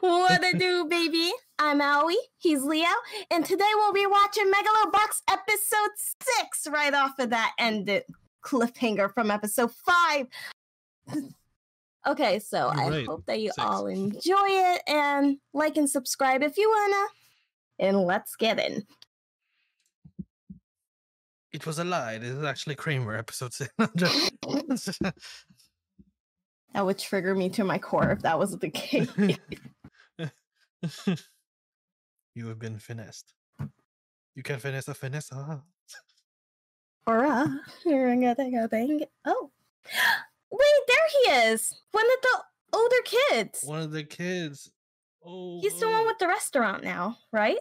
what to do, baby? I'm Aoi. He's Leo, and today we'll be watching Megalobox episode six right off of that ended uh, cliffhanger from episode five. okay, so You're I hope that you six. all enjoy it and like and subscribe if you wanna. And let's get in. It was a lie. This is actually Kramer episode six. That would trigger me to my core if that was the case. you have been finessed. You can finesse a finesse. Hurrah! You're gonna go. Oh, wait, there he is. One of the older kids. One of the kids. Oh, He's the one with the restaurant now, right?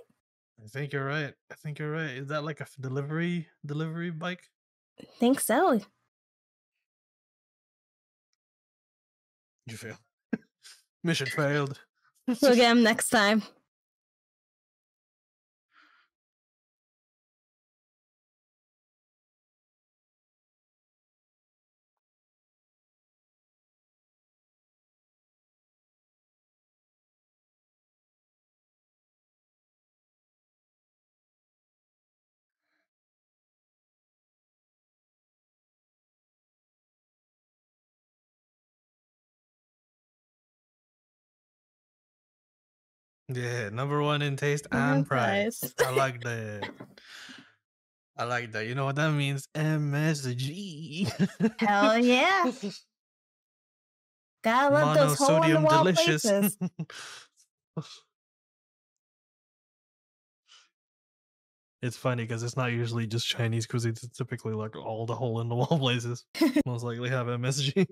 I think you're right. I think you're right. Is that like a delivery delivery bike? Think so. You fail. Mission failed. We'll get him next time. Yeah, number one in taste And and price. price. I like that. I like that. You know what that means? MSG. Hell yeah. Gotta love those hole in the wall delicious. places. it's funny because it's not usually just Chinese cuisine. It's typically like all the hole in the wall places. Most likely have MSG.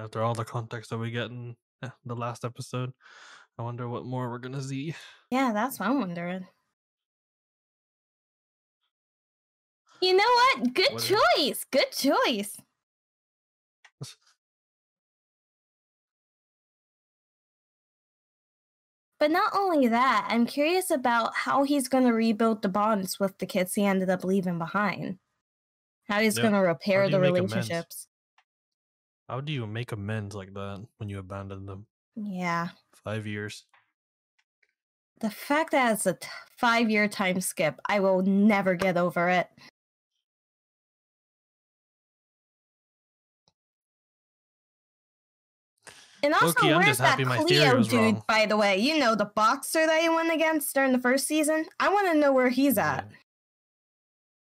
After all the context that we get in eh, the last episode, I wonder what more we're gonna see. Yeah, that's what I'm wondering. You know what? Good What is- choice. Good choice. But not only that, I'm curious about how he's going to rebuild the bonds with the kids he ended up leaving behind. How he's Yeah. going to repair the relationships. How do you make amends like that when you abandon them? Yeah. Five years. The fact that it's a t- five year time skip, I will never get over it. And also, Low-key, where's that happy my theory Cleo dude, wrong. by the way? You know, the boxer that he went against during the first season? I want to know where he's at.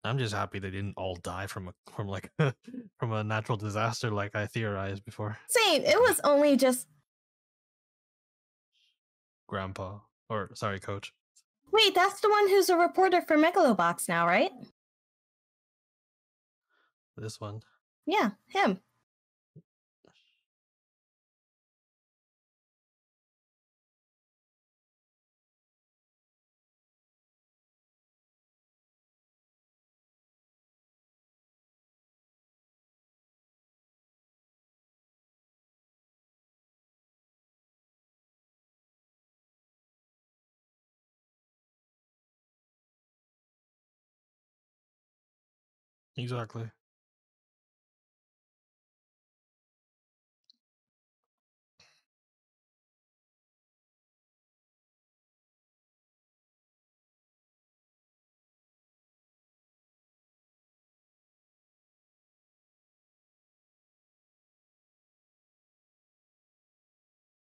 I'm just happy they didn't all die from a from like from a natural disaster like I theorized before. Same, it was only just. Grandpa or sorry, coach. Wait, that's the one who's a reporter for Megalobox now, right? This one. Yeah, him. Exactly.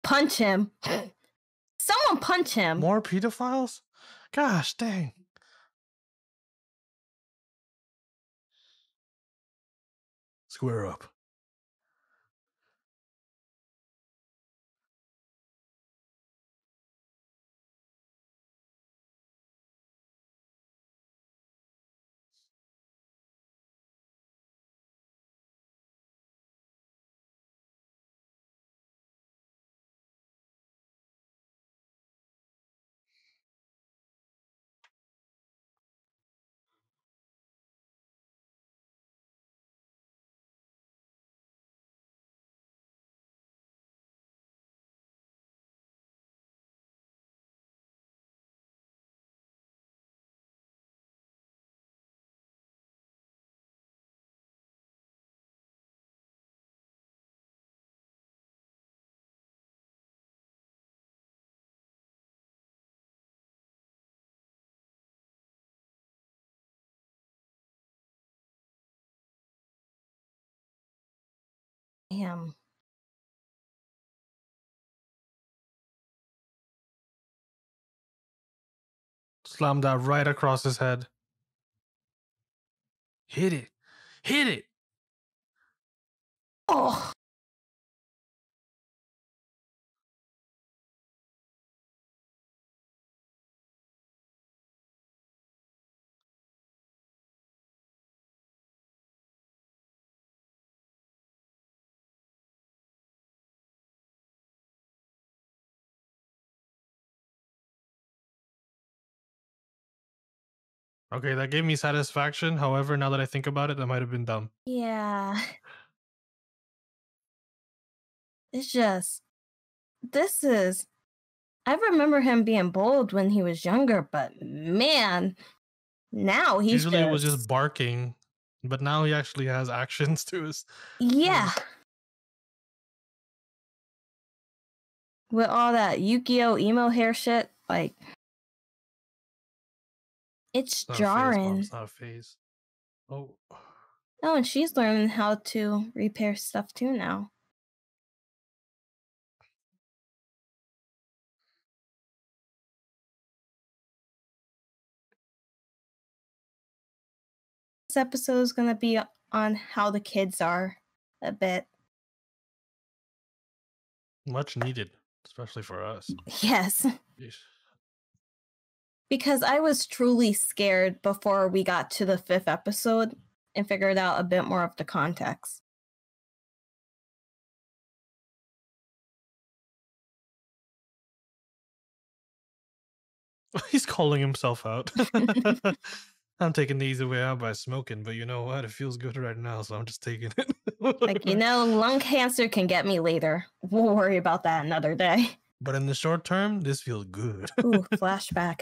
Punch him. Someone punch him. More pedophiles? Gosh dang. Square up. Damn. Slammed that right across his head. Hit it. Hit it. Oh. Okay, that gave me satisfaction. However, now that I think about it, that might have been dumb. Yeah. It's just, this is, I remember him being bold when he was younger, but man, now he's Usually it was just- just barking, but now he actually has actions to his. Yeah. With all that Yukio emo hair shit, like it's It's a phase, jarring. It's not a phase. Oh, Oh, and she's learning how to repair stuff too now. This episode is gonna be on how the kids are a bit. much needed, especially for us. Yes. Yeesh. Because I was truly scared before we got to the fifth episode and figured out a bit more of the context. He's calling himself out. I'm taking the easy way out by smoking, but you know what? It feels good right now, so I'm just taking it. Like, you know, lung cancer can get me later. We'll worry about that another day. But in the short term, this feels good. Ooh, flashback.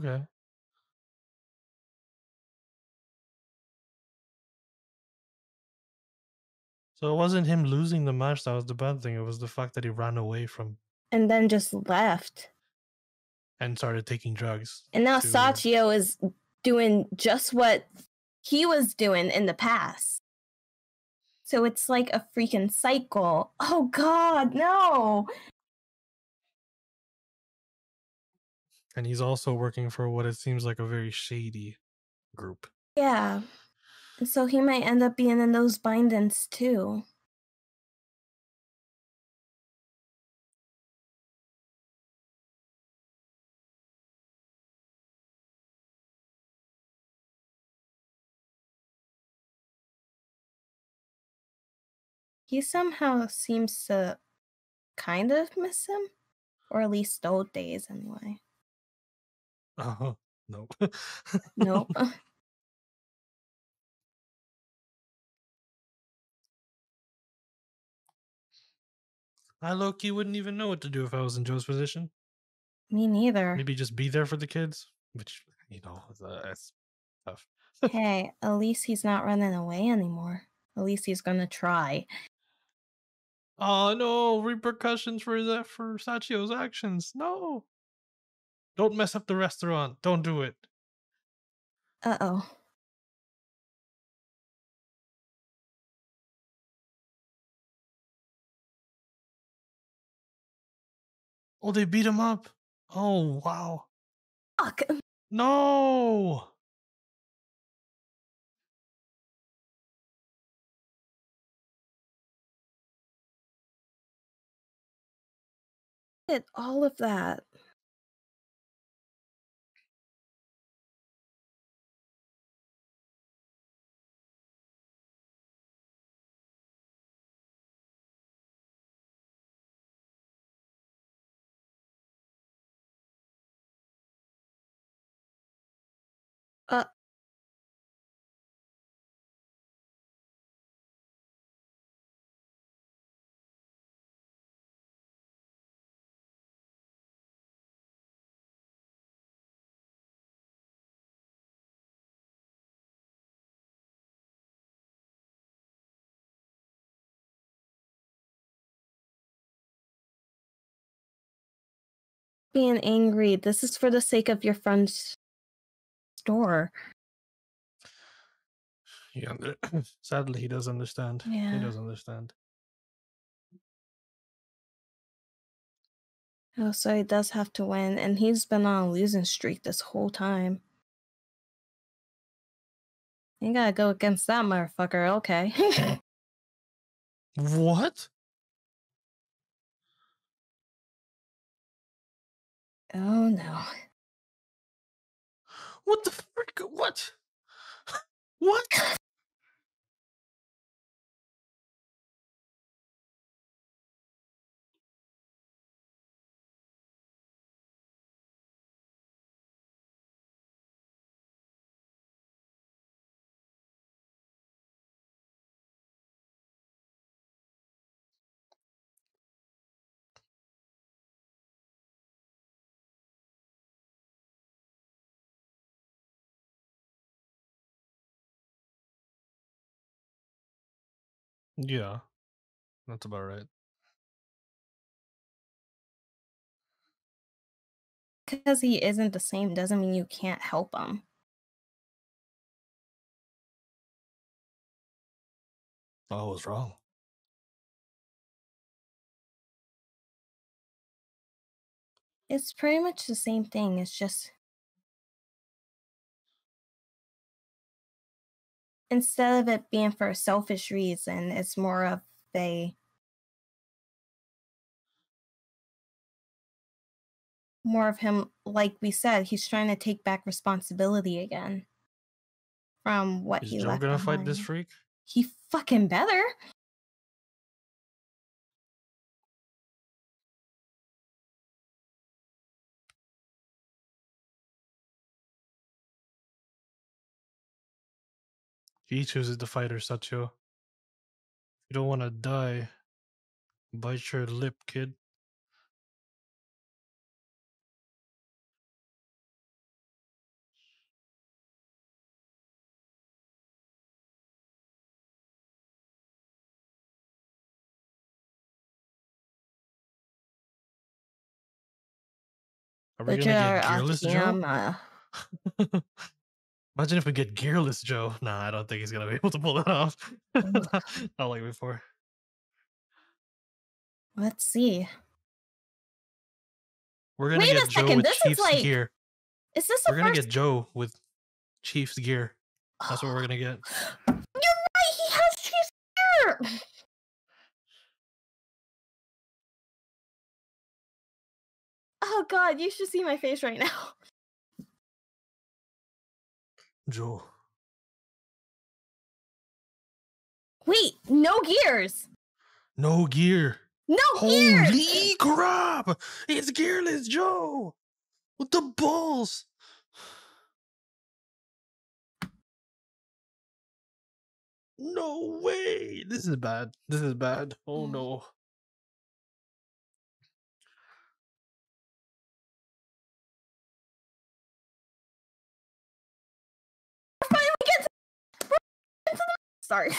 Okay. So it wasn't him losing the match that was the bad thing. It was the fact that he ran away from And then just left. and started taking drugs. And now to- Sachio is doing just what he was doing in the past. So it's like a freaking cycle. Oh god, no. And he's also working for what it seems like a very shady group. Yeah. So he might end up being in those bindings too. He somehow seems to kind of miss him, or at least old days anyway. Oh, no. Nope. I low key wouldn't even know what to do if I was in Joe's position. Me neither. Maybe just be there for the kids, which, you know, uh, that's tough. hey, at least he's not running away anymore. At least he's gonna try. Oh no, repercussions for that for Sachio's actions. No. Don't mess up the restaurant. Don't do it. Uh oh. Oh, they beat him up. Oh wow. Fuck. No. Did all of that. Being angry. This is for the sake of your friend's store. Under- Sadly, he does understand. Yeah. He does understand. Oh, so he does have to win, and he's been on a losing streak this whole time. You gotta go against that motherfucker, okay. What? Oh no. What the frick? What? What? Yeah, that's about right. Because he isn't the same doesn't mean you can't help him. Oh, I was wrong. It's pretty much the same thing. It's just instead of it being for a selfish reason, it's more of a more of him, like we said, he's trying to take back responsibility again from what Is he Joe left gonna fight this freak? He fucking better. He chooses the fighter, Sachio. You don't want to die. Bite your lip, kid. Are we gonna get gearless Joe? Imagine if we get gearless Joe. Nah, I don't think he's gonna be able to pull that off. Mm. Not like before. Let's see. We're gonna Wait a get Joe second, with this is Chiefs like- gear. Is this the We're gonna first? get Joe with Chiefs gear. That's what we're gonna get. You're right. He has Chiefs gear. Oh God, you should see my face right now. Joe. Wait, no gears. No gear. No gears. Holy crap! It's gearless Joe! With the balls! No way! This is bad. This is bad. Oh Mm. no. Finally get to- we're into the- Sorry.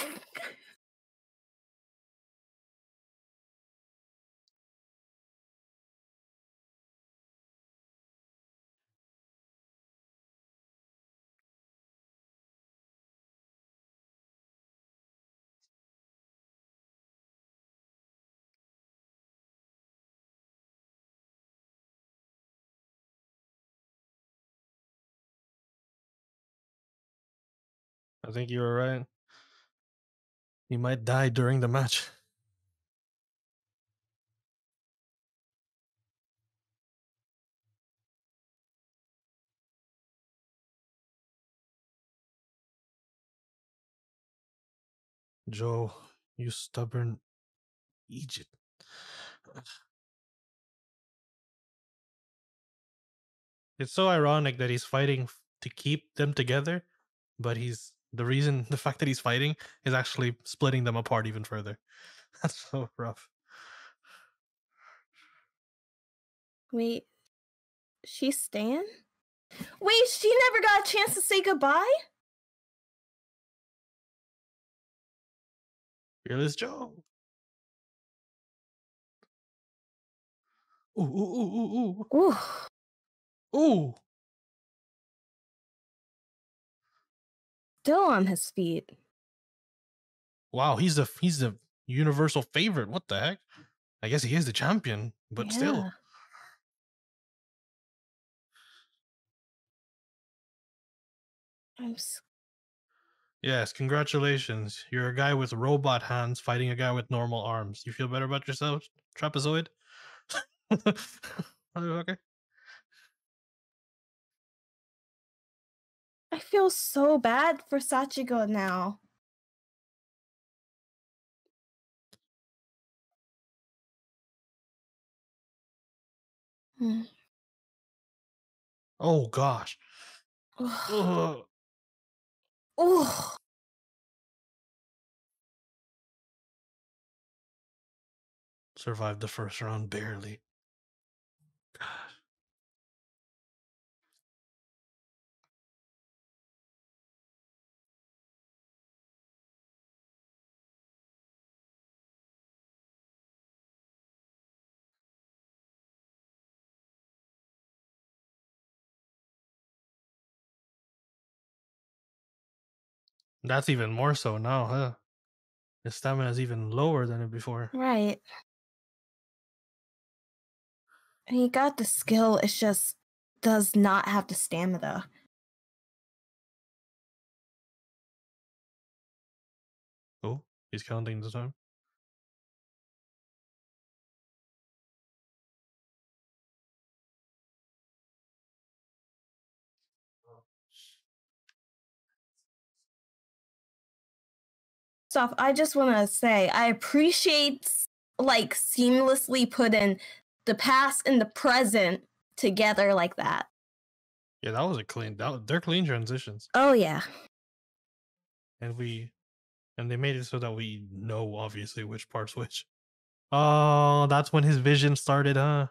I think you were right. He might die during the match. Joe, you stubborn Egypt. It's so ironic that he's fighting to keep them together, but he's the reason the fact that he's fighting is actually splitting them apart even further. That's so rough. Wait, she's staying? Wait, she never got a chance to say goodbye? Fearless Joe. Ooh, ooh, ooh, ooh, Ooh. ooh. Ooh. Still on his feet. Wow, he's the he's the universal favorite. What the heck? I guess he is the champion, but still. I'm Yes, congratulations. You're a guy with robot hands fighting a guy with normal arms. You feel better about yourself, trapezoid? Motherfucker. I feel so bad for Sachio now. Hmm. Oh gosh. Ugh. Ugh. Survived the first round barely. That's even more so now, huh? His stamina is even lower than it before. Right. And he got the skill, it just does not have the stamina. Oh, he's counting the time. Stuff. I just want to say I appreciate like seamlessly putting the past and the present together like that. Yeah, that was a clean. That was- they're clean transitions, Oh yeah. and we, and they made it so that we know obviously which parts which. Oh, that's when his vision started, huh?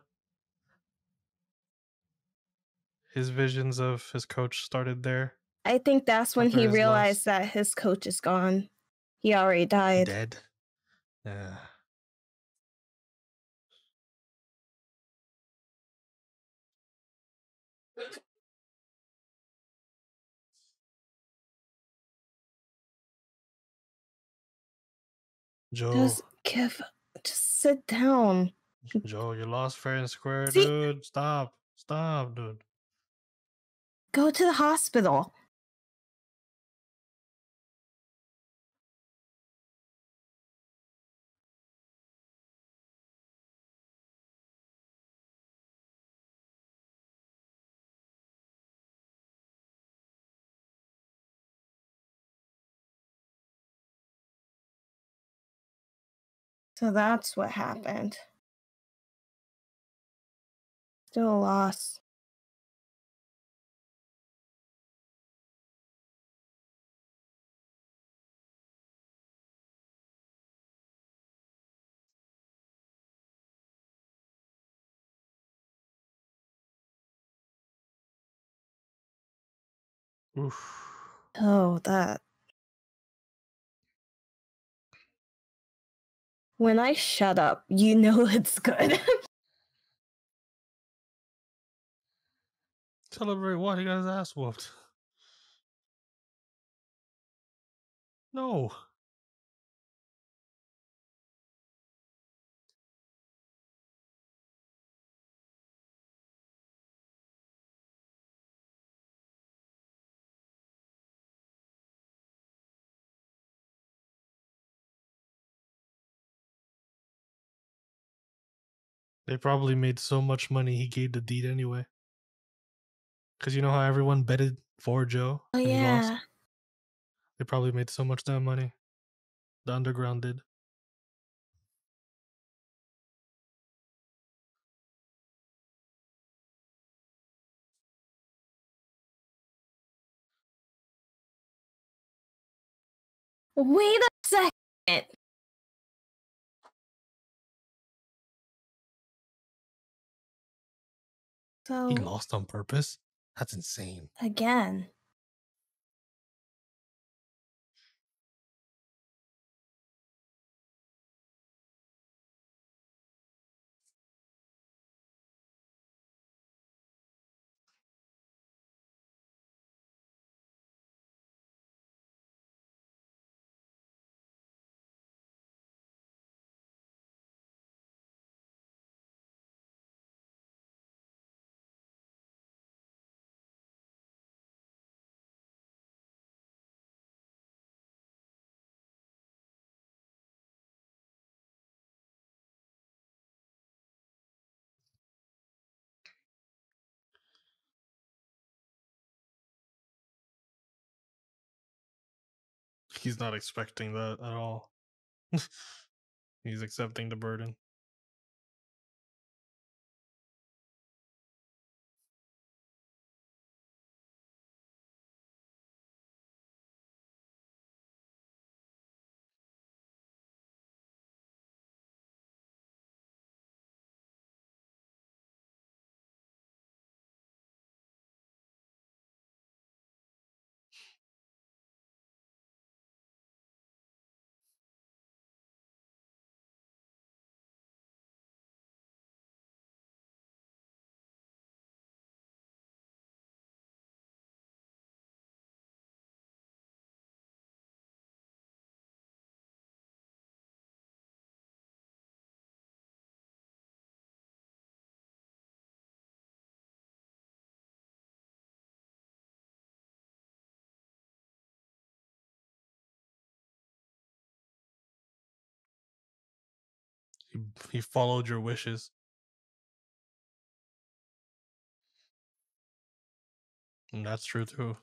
His visions of his coach started there. I think that's when After he his loss. realized that his coach is gone. He already died. Dead. Yeah. Joe, Just give just sit down. Joe, you lost fair and square, See- dude. Stop, stop, dude. Go to the hospital. So that's what happened. Still a loss. Oof. Oh, that. When I shut up, you know it's good. Celebrate what? He got his ass whooped. No. They probably made so much money he gave the deed anyway. Cause you know how everyone betted for Joe oh, yeah. They probably made so much damn money. The underground did. Wait a second. So, He lost on purpose? That's insane. again. He's not expecting that at all. he's accepting the burden. He, he followed your wishes. And that's true too.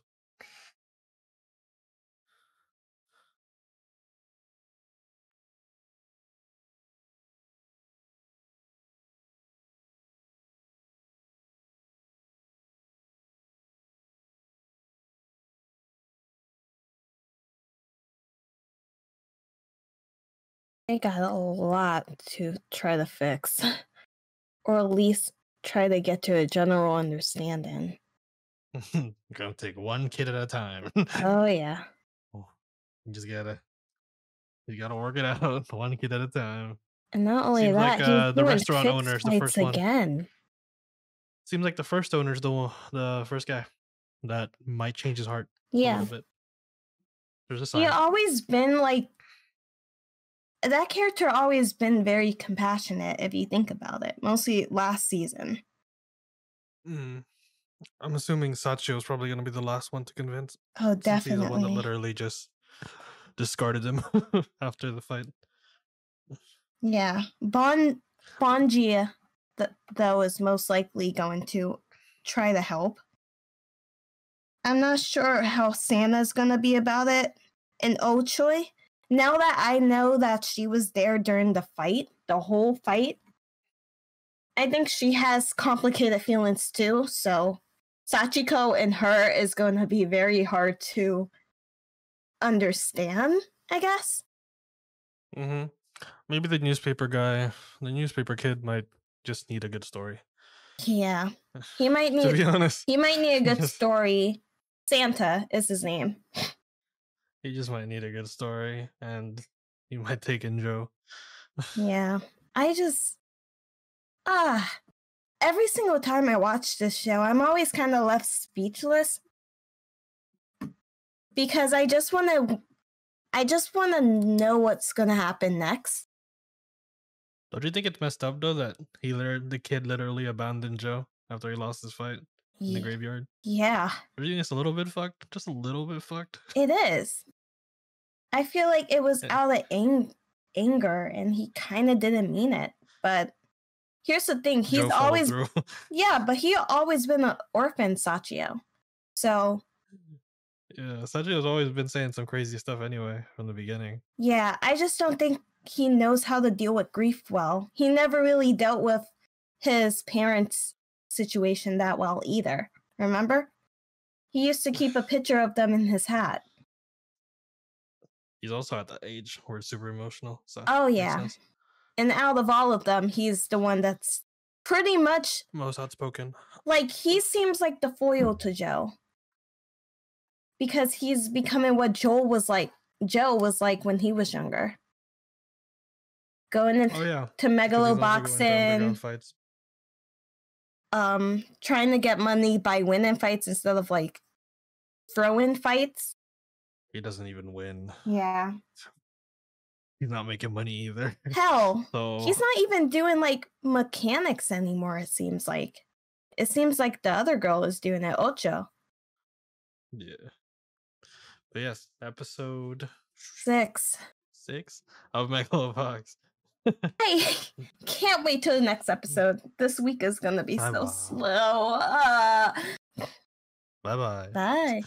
They got a lot to try to fix, or at least try to get to a general understanding. Gonna take one kid at a time. Oh yeah, you just gotta you gotta work it out one kid at a time. and not only Seems that, like uh, the restaurant owner is the first one. again. Seems like the first owner's the the first guy that might change his heart a Yeah, little bit. There's a sign. he always been like that character. Always been very compassionate. If you think about it, mostly last season. Mm. I'm assuming Sachio is probably gonna be the last one to convince. Oh, definitely he's the one that literally just discarded him after the fight. Yeah, Bon Bongia that that was most likely going to try to help. I'm not sure how Santa's gonna be about it. And Ochoi, now that I know that she was there during the fight, the whole fight, I think she has complicated feelings too. So Sachio and her is going to be very hard to understand, I guess. hmm Maybe the newspaper guy, the newspaper kid, might just need a good story. Yeah. He might need to be honest, he might need a good story. Santa is his name. He just might need a good story, and he might take in Joe. Yeah. I just ah every single time I watch this show, I'm always kind of left speechless because I just want to I just want to know what's going to happen next. Don't you think it's messed up though that he the kid literally abandoned Joe after he lost his fight in the graveyard? Yeah, you think a little bit fucked? Just a little bit fucked. it is. I feel like it was out of ang- anger and he kind of didn't mean it. But here's the thing, he's Joe always. Yeah, but he always been an orphan, Sachio. So yeah, Sachio's always been saying some crazy stuff anyway from the beginning. yeah, I just don't think he knows how to deal with grief well. He never really dealt with his parents' situation that well either. Remember? He used to keep a picture of them in his hat. He's also at the age where it's super emotional. So Oh yeah. And out of all of them, he's the one that's pretty much most outspoken. like he seems like the foil to Joe. Because he's becoming what Joel was like Joe was like when he was younger. Going into Oh yeah, 'cause to he's also to megaloboxing, underground fights. Um, trying to get money by winning fights instead of like throwing fights. He doesn't even win. Yeah. He's not making money either. Hell, So he's not even doing like mechanics anymore, it seems like. It seems like the other girl is doing it, Ocho. yeah. But yes, episode Six. six of Megalobox. I can't wait till the next episode. This week is gonna be so Bye-bye. slow. Uh, Bye bye. bye.